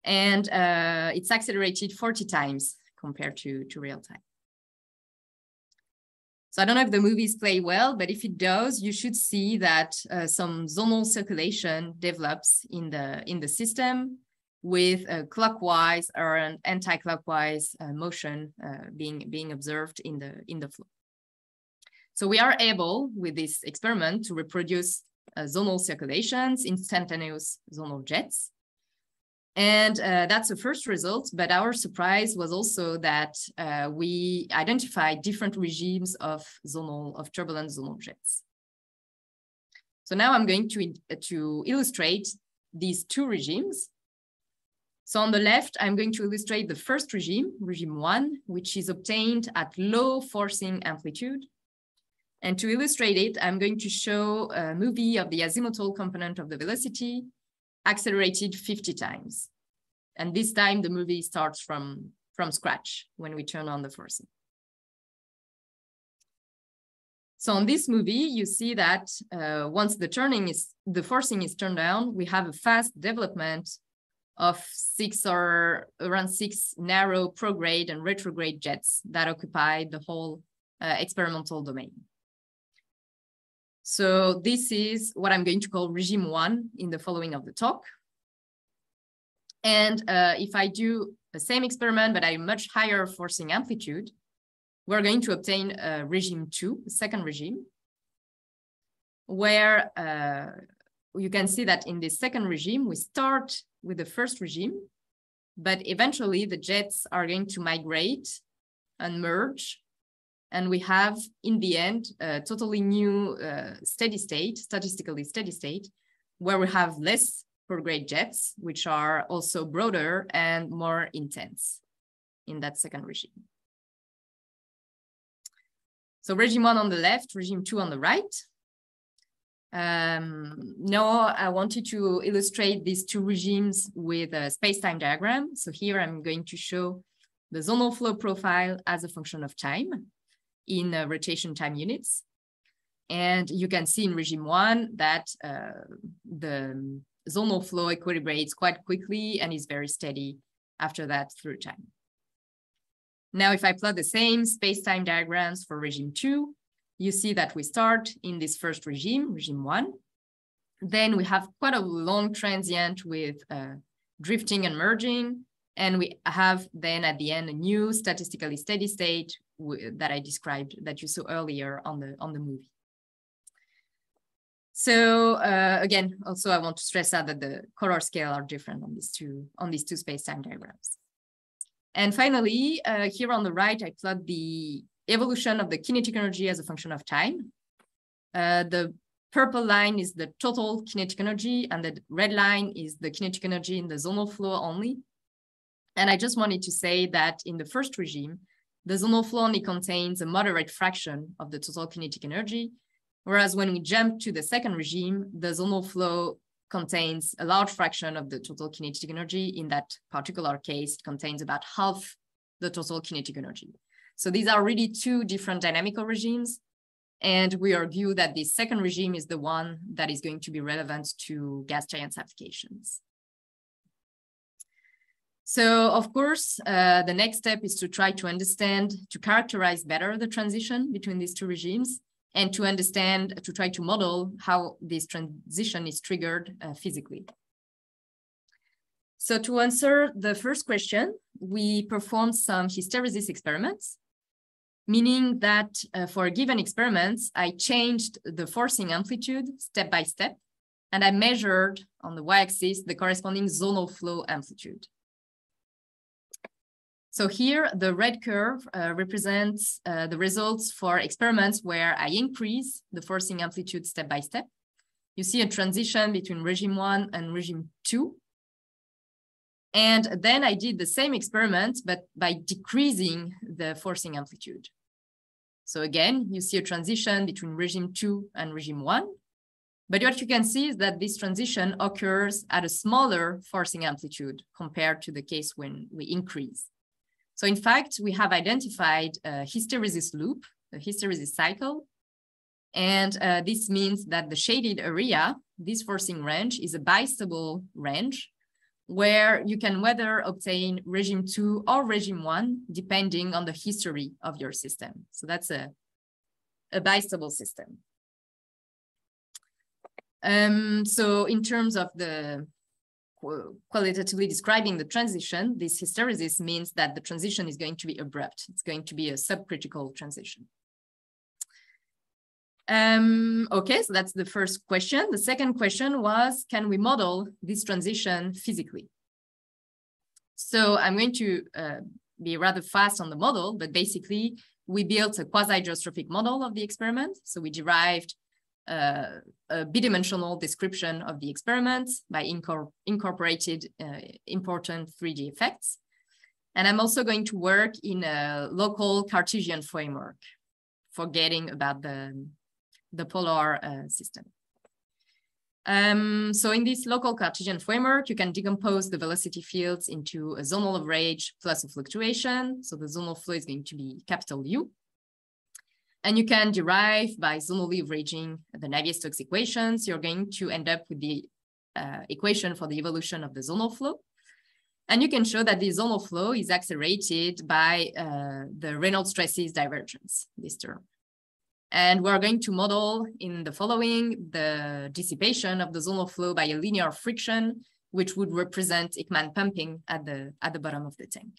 [SPEAKER 3] And uh, it's accelerated 40 times compared to, to real time. So I don't know if the movies play well, but if it does, you should see that uh, some zonal circulation develops in the in the system with a clockwise or an anti-clockwise uh, motion uh, being being observed in the in the flow. So we are able with this experiment to reproduce uh, zonal circulations, instantaneous zonal jets, and uh, that's the first result. But our surprise was also that uh, we identified different regimes of zonal, of turbulent zonal jets. So now I'm going to, to illustrate these two regimes. So on the left, I'm going to illustrate the first regime, regime one, which is obtained at low forcing amplitude. And to illustrate it, I'm going to show a movie of the azimuthal component of the velocity accelerated 50 times. And this time the movie starts from, from scratch when we turn on the forcing. So on this movie, you see that uh, once the turning is, the forcing is turned down, we have a fast development of six or around six narrow prograde and retrograde jets that occupy the whole uh, experimental domain. So this is what I'm going to call regime one in the following of the talk. And uh, if I do the same experiment, but at much higher forcing amplitude, we're going to obtain a regime two, second regime, where uh, you can see that in this second regime, we start with the first regime, but eventually the jets are going to migrate and merge and we have, in the end, a totally new uh, steady state, statistically steady state, where we have less prograde jets, which are also broader and more intense in that second regime. So regime one on the left, regime two on the right. Um, now I wanted to illustrate these two regimes with a space-time diagram. So here I'm going to show the zonal flow profile as a function of time. in uh, rotation time units. And you can see in regime one that uh, the zonal flow equilibrates quite quickly and is very steady after that through time. Now, if I plot the same space-time diagrams for regime two, you see that we start in this first regime, regime one. Then we have quite a long transient with uh, drifting and merging. And we have then at the end a new statistically steady state that I described that you saw earlier on the, on the movie. So uh, again, also I want to stress out that the color scale are different on these two, on these two space-time diagrams. And finally, uh, here on the right, I plot the evolution of the kinetic energy as a function of time. Uh, the purple line is the total kinetic energy and the red line is the kinetic energy in the zonal flow only. And I just wanted to say that in the first regime, the zonal flow only contains a moderate fraction of the total kinetic energy. Whereas when we jump to the second regime, the zonal flow contains a large fraction of the total kinetic energy. In that particular case, it contains about half the total kinetic energy. So these are really two different dynamical regimes. And we argue that this second regime is the one that is going to be relevant to gas giants applications. So of course, uh, the next step is to try to understand, to characterize better the transition between these two regimes and to understand, to try to model how this transition is triggered uh, physically. So to answer the first question, we performed some hysteresis experiments, meaning that uh, for given experiments, I changed the forcing amplitude step by step, and I measured on the y-axis the corresponding zonal flow amplitude. So here, the red curve uh, represents uh, the results for experiments where I increase the forcing amplitude step by step. You see a transition between regime one and regime two. And then I did the same experiment, but by decreasing the forcing amplitude. So again, you see a transition between regime two and regime one. But what you can see is that this transition occurs at a smaller forcing amplitude compared to the case when we increase. So in fact, we have identified a hysteresis loop, a hysteresis cycle. And uh, this means that the shaded area, this forcing range is a bistable range where you can whether obtain regime two or regime one, depending on the history of your system. So that's a, a bistable system. Um, so in terms of the qualitatively describing the transition, this hysteresis means that the transition is going to be abrupt. It's going to be a subcritical transition. Um, okay, so that's the first question. The second question was, can we model this transition physically? So I'm going to uh, be rather fast on the model, but basically we built a quasi-geostrophic model of the experiment. So we derived uh, a bidimensional description of the experiment by incor incorporated uh, important 3D effects. And I'm also going to work in a local Cartesian framework, forgetting about the, the polar uh, system. Um, so in this local Cartesian framework, you can decompose the velocity fields into a zonal average plus a fluctuation. So the zonal flow is going to be capital U. And you can derive by zonally averaging the Navier-Stokes equations, you're going to end up with the uh, equation for the evolution of the zonal flow. And you can show that the zonal flow is accelerated by uh, the Reynolds stresses divergence, this term. And we're going to model in the following the dissipation of the zonal flow by a linear friction, which would represent Ekman pumping at the, at the bottom of the tank.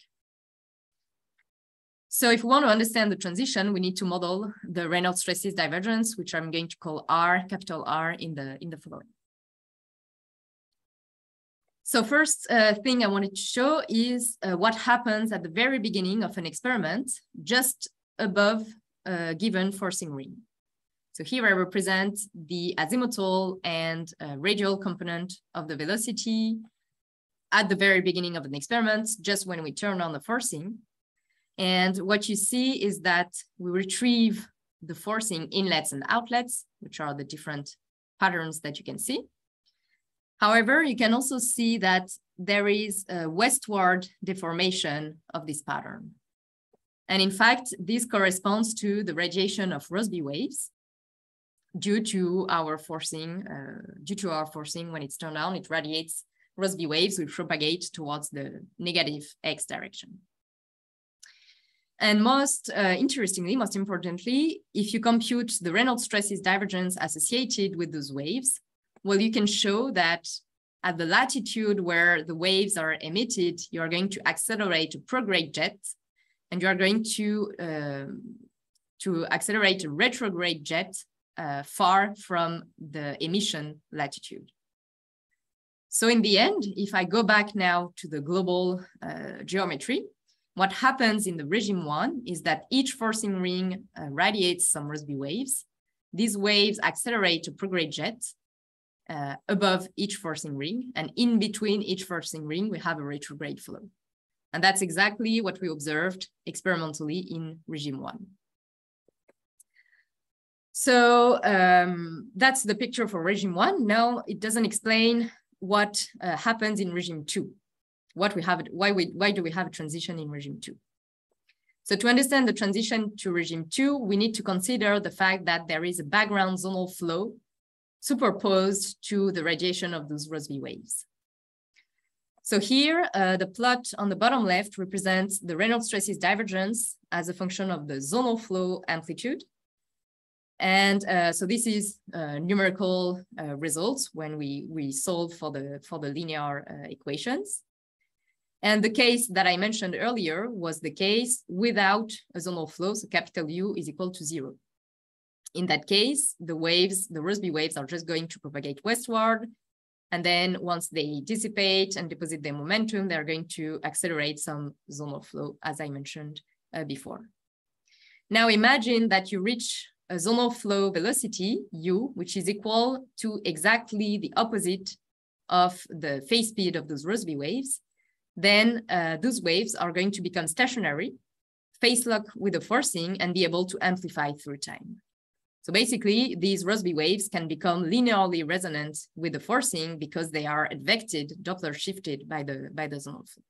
[SPEAKER 3] So if we want to understand the transition, we need to model the Reynolds stresses divergence, which I'm going to call R, capital R in the, in the following. So first uh, thing I wanted to show is uh, what happens at the very beginning of an experiment, just above a given forcing ring. So here I represent the azimuthal and uh, radial component of the velocity at the very beginning of an experiment, just when we turn on the forcing. And what you see is that we retrieve the forcing inlets and outlets, which are the different patterns that you can see. However, you can also see that there is a westward deformation of this pattern. And in fact, this corresponds to the radiation of Rossby waves due to our forcing, uh, due to our forcing when it's turned on, it radiates Rossby waves will propagate towards the negative X direction. And most uh, interestingly, most importantly, if you compute the Reynolds stresses divergence associated with those waves, well, you can show that at the latitude where the waves are emitted, you're going to accelerate a prograde jet, and you're going to, uh, to accelerate a retrograde jet uh, far from the emission latitude. So in the end, if I go back now to the global uh, geometry, what happens in the regime one is that each forcing ring uh, radiates some Rossby waves. These waves accelerate a prograde jet uh, above each forcing ring. And in between each forcing ring, we have a retrograde flow. And that's exactly what we observed experimentally in regime one. So um, that's the picture for regime one. Now it doesn't explain what uh, happens in regime two what we have, why, we, why do we have a transition in regime two? So to understand the transition to regime two, we need to consider the fact that there is a background zonal flow superposed to the radiation of those Rossby waves. So here, uh, the plot on the bottom left represents the Reynolds stresses divergence as a function of the zonal flow amplitude. And uh, so this is uh, numerical uh, results when we, we solve for the, for the linear uh, equations. And the case that I mentioned earlier was the case without a zonal flow, so capital U is equal to zero. In that case, the waves, the Rossby waves are just going to propagate westward. And then once they dissipate and deposit their momentum, they're going to accelerate some zonal flow, as I mentioned uh, before. Now imagine that you reach a zonal flow velocity, u, which is equal to exactly the opposite of the phase speed of those Rossby waves then uh, those waves are going to become stationary, phase lock with the forcing and be able to amplify through time. So basically, these Rossby waves can become linearly resonant with the forcing because they are advected, Doppler shifted by the, by the zonal flow.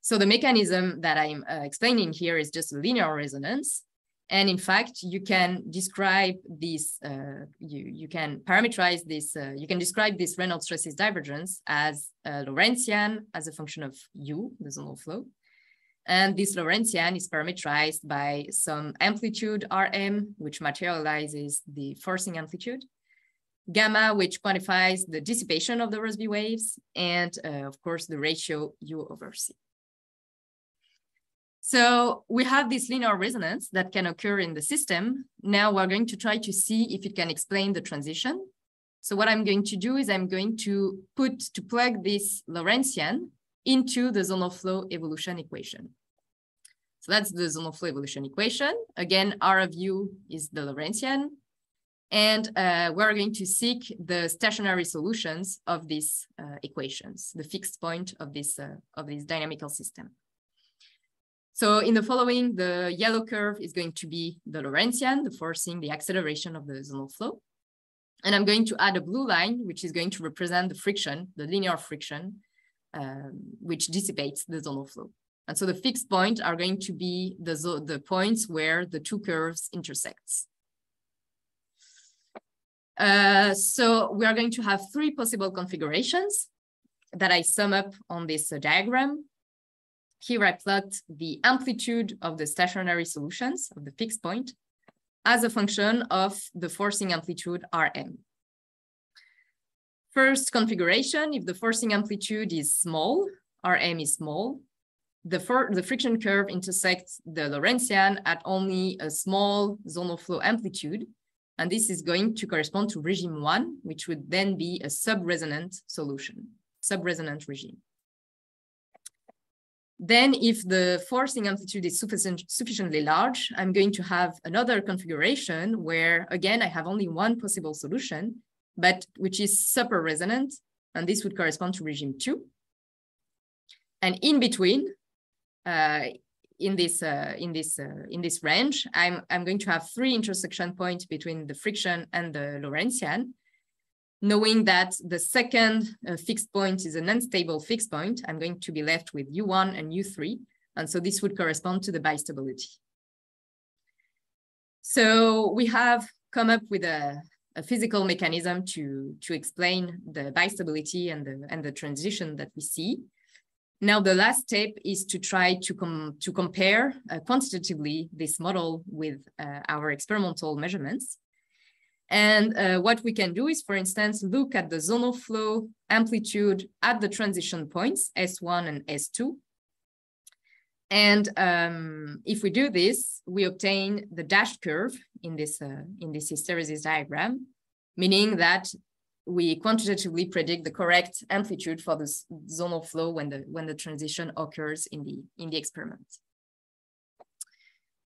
[SPEAKER 3] So the mechanism that I'm uh, explaining here is just linear resonance. And in fact, you can describe this, uh, you, you can parameterize this, uh, you can describe this Reynolds stresses divergence as a Lorentzian as a function of U, the zonal flow. And this Lorentzian is parameterized by some amplitude Rm, which materializes the forcing amplitude, gamma, which quantifies the dissipation of the Rossby waves, and uh, of course, the ratio U over C. So we have this linear resonance that can occur in the system. Now we're going to try to see if it can explain the transition. So what I'm going to do is I'm going to put, to plug this Lorentzian into the zonal flow evolution equation. So that's the zonal flow evolution equation. Again, R of U is the Lorentzian. And uh, we're going to seek the stationary solutions of these uh, equations, the fixed point of this, uh, of this dynamical system. So in the following, the yellow curve is going to be the Lorentzian, the forcing the acceleration of the zonal flow. And I'm going to add a blue line, which is going to represent the friction, the linear friction, um, which dissipates the zonal flow. And so the fixed point are going to be the, the points where the two curves intersects. Uh, so we are going to have three possible configurations that I sum up on this uh, diagram. Here I plot the amplitude of the stationary solutions of the fixed point as a function of the forcing amplitude Rm. First configuration, if the forcing amplitude is small, Rm is small, the, the friction curve intersects the Lorentzian at only a small zonal flow amplitude. And this is going to correspond to regime one, which would then be a sub-resonant solution, sub-resonant regime. Then if the forcing amplitude is sufficient, sufficiently large, I'm going to have another configuration where, again, I have only one possible solution, but which is super resonant, and this would correspond to regime two. And in between, uh, in this uh, in this uh, in this range, I'm I'm going to have three intersection points between the friction and the Lorentzian, knowing that the second uh, fixed point is an unstable fixed point, I'm going to be left with U1 and U3. And so this would correspond to the bistability. So we have come up with a, a physical mechanism to, to explain the bistability and the, and the transition that we see. Now, the last step is to try to, com to compare uh, quantitatively this model with uh, our experimental measurements. And uh, what we can do is, for instance, look at the zonal flow amplitude at the transition points, S1 and S2. And um, if we do this, we obtain the dashed curve in this, uh, in this hysteresis diagram, meaning that we quantitatively predict the correct amplitude for the zonal flow when the, when the transition occurs in the, in the experiment.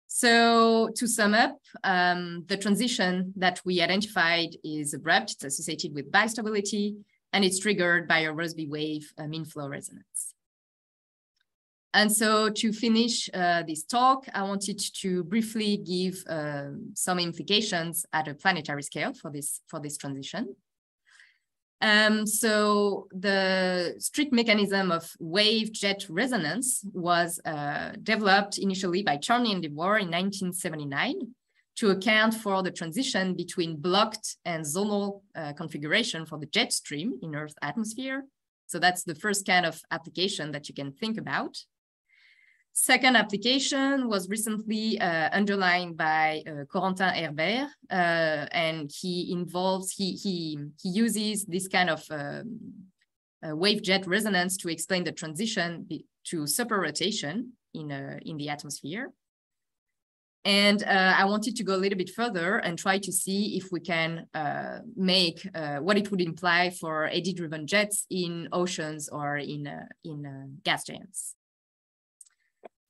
[SPEAKER 3] So to sum up, um, the transition that we identified is abrupt, it's associated with bistability, and it's triggered by a Rossby wave uh, mean flow resonance. And so to finish uh, this talk, I wanted to briefly give uh, some implications at a planetary scale for this, for this transition. Um, so the strict mechanism of wave jet resonance was uh, developed initially by Charney and DeVore in 1979 to account for the transition between blocked and zonal uh, configuration for the jet stream in Earth's atmosphere. So that's the first kind of application that you can think about. Second application was recently uh, underlined by uh, Corentin Herbert, uh, and he involves, he, he, he uses this kind of um, wave jet resonance to explain the transition to superrotation in, uh, in the atmosphere. And uh, I wanted to go a little bit further and try to see if we can uh, make what it would imply for eddy-driven jets in oceans or in, in gas giants.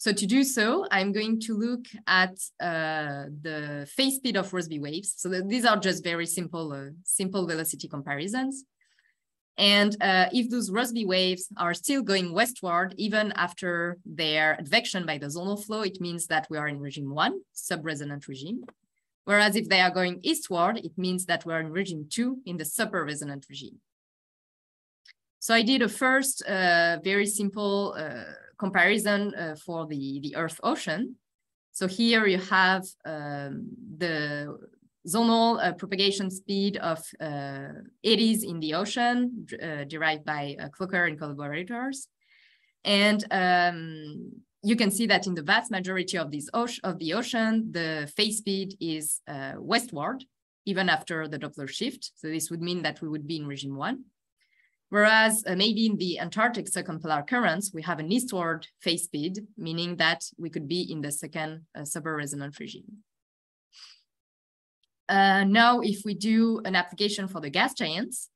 [SPEAKER 3] So to do so, I'm going to look at uh, the phase speed of Rossby waves. So these are just very simple, uh, simple velocity comparisons. And uh, if those Rossby waves are still going westward, even after their advection by the zonal flow, it means that we are in regime one, sub-resonant regime. Whereas if they are going eastward, it means that we're in regime two in the super-resonant regime. So I did a first uh, very simple uh, comparison uh, for the, the Earth ocean. So here you have um, the zonal uh, propagation speed of uh, eddies in the ocean uh, derived by uh, Klocker and collaborators. And um, you can see that in the vast majority of, these of the ocean, the phase speed is westward, even after the Doppler shift. So this would mean that we would be in regime one. Whereas uh, maybe in the Antarctic circumpolar currents, we have an eastward phase speed, meaning that we could be in the second uh, super-resonant regime. Uh, now, if we do an application for the gas giants,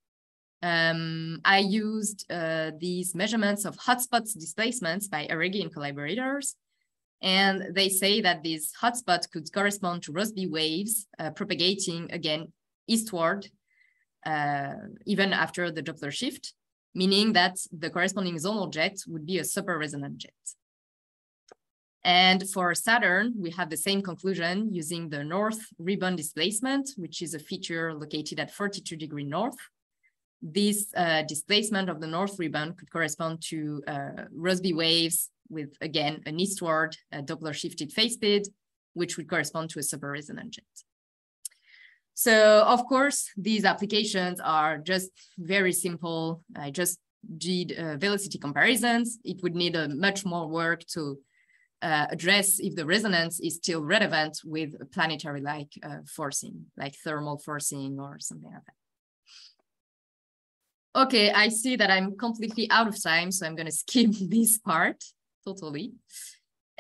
[SPEAKER 3] um, I used uh, these measurements of hotspots displacements by Arregi and collaborators. And they say that these hotspots could correspond to Rossby waves uh, propagating again eastward even after the Doppler shift, meaning that the corresponding zonal jet would be a super resonant jet. And for Saturn, we have the same conclusion using the north ribbon displacement, which is a feature located at 42 degree north. This uh, displacement of the north ribbon could correspond to uh, Rossby waves with, again, an eastward uh, Doppler shifted phase speed, which would correspond to a super resonant jet. So of course, these applications are just very simple. I just did uh, velocity comparisons. It would need a much more work to uh, address if the resonance is still relevant with planetary-like uh, forcing, like thermal forcing or something like that. Okay, I see that I'm completely out of time, so I'm gonna skip this part totally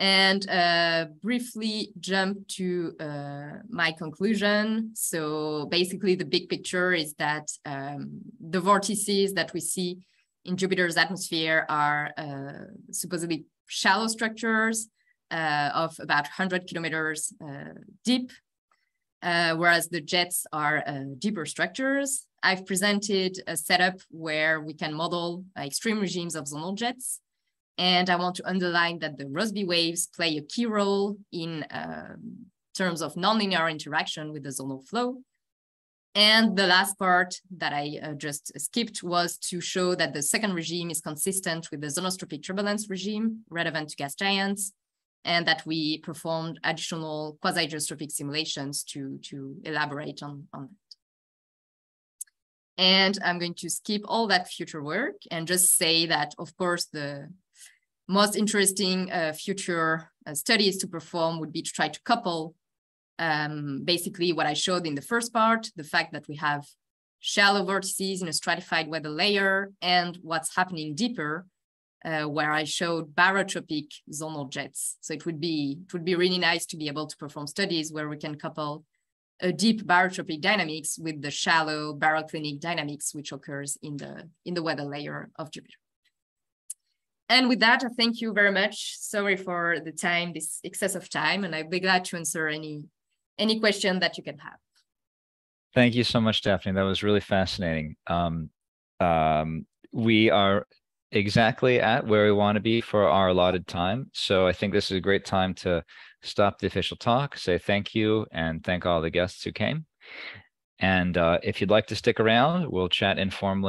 [SPEAKER 3] and uh, briefly jump to uh, my conclusion. So basically the big picture is that um, the vortices that we see in Jupiter's atmosphere are uh, supposedly shallow structures uh, of about 100 kilometers uh, deep, uh, whereas the jets are deeper structures. I've presented a setup where we can model extreme regimes of zonal jets and I want to underline that the Rossby waves play a key role in um, terms of nonlinear interaction with the zonal flow. And the last part that I uh, just skipped was to show that the second regime is consistent with the zonostrophic turbulence regime relevant to gas giants, and that we performed additional quasi-geostrophic simulations to, to elaborate on, on that. And I'm going to skip all that future work and just say that, of course, the most interesting uh, future uh, studies to perform would be to try to couple um, basically what I showed in the first part, the fact that we have shallow vortices in a stratified weather layer and what's happening deeper, uh, where I showed barotropic zonal jets. So it would be it would be really nice to be able to perform studies where we can couple a deep barotropic dynamics with the shallow baroclinic dynamics which occurs in the in the weather layer of Jupiter. And with that, I thank you very much. Sorry for the time, this excess of time, and I'd be glad to answer any any question that you can have.
[SPEAKER 1] Thank you so much, Daphne. That was really fascinating. Um, um, we are exactly at where we want to be for our allotted time. So I think this is a great time to stop the official talk, say thank you, and thank all the guests who came. And uh, if you'd like to stick around, we'll chat informally.